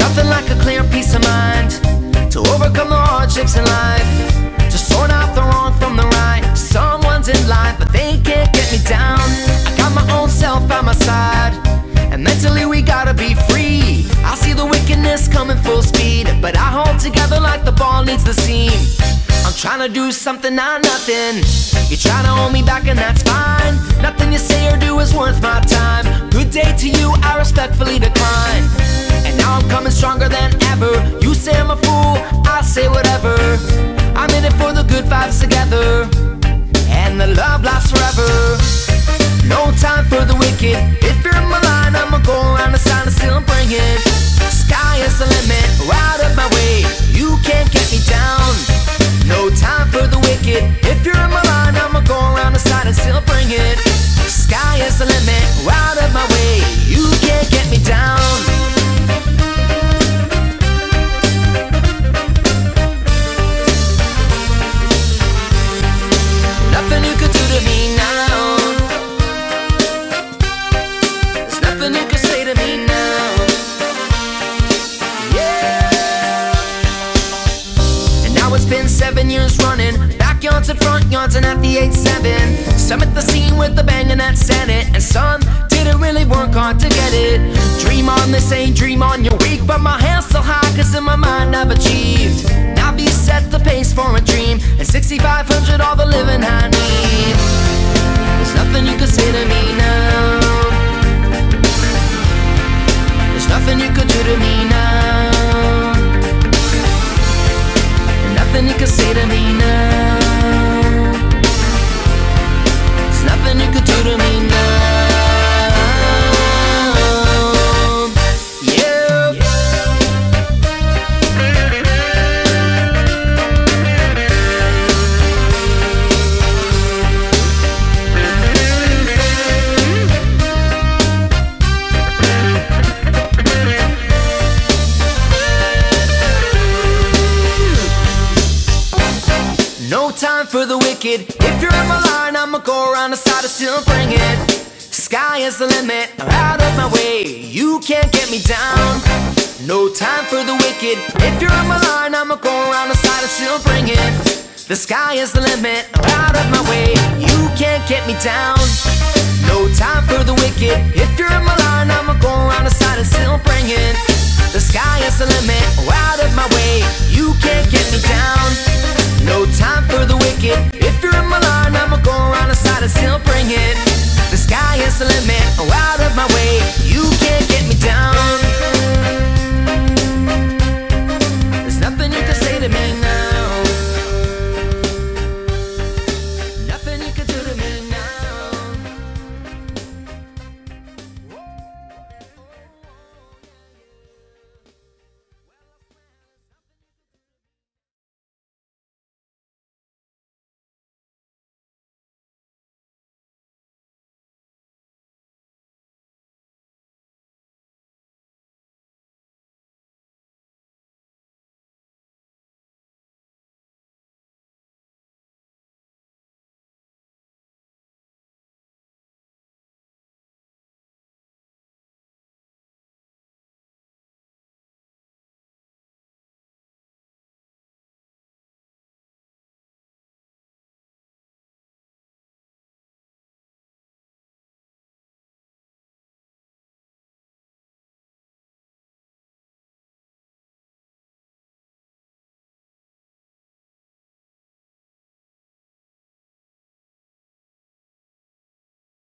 Nothing like a clear peace of mind to overcome the hardships in life. To sort out the wrong from the right. Someone's in line, but they can't get me down. I got my own self by my side, and mentally we gotta be free. I see the wickedness coming full speed, but I hold together like the ball needs the seam. I'm trying to do something, not nothing. You're trying to hold me back, and that's fine. Nothing you say or do is worth my time. Good day to you, I respectfully decline. Coming stronger than ever. You say I'm a fool, I say whatever. You can say to me now. Yeah. And now it's been seven years running. Backyards and front yards and at the 8-7. Some at the scene with the bang and that Senate. And some didn't really work hard to get it. Dream on this ain't dream on your week. But my hands still high cause in my mind I've achieved. Now these set the pace for a dream. And 6,500 all the living I need. There's nothing you can say to me now. No time for the wicked. If you're in my line, I'ma go around the side and still bring it. Sky is the limit, out of my way. You can't get me down. No time for the wicked. If you're in my line, I'ma go around the side and still bring it. The sky is the limit, out of my way. You can't get me down. No time for the wicked. If you're in my line, I'ma go around the side and still bring it. The sky is the limit, hustling man.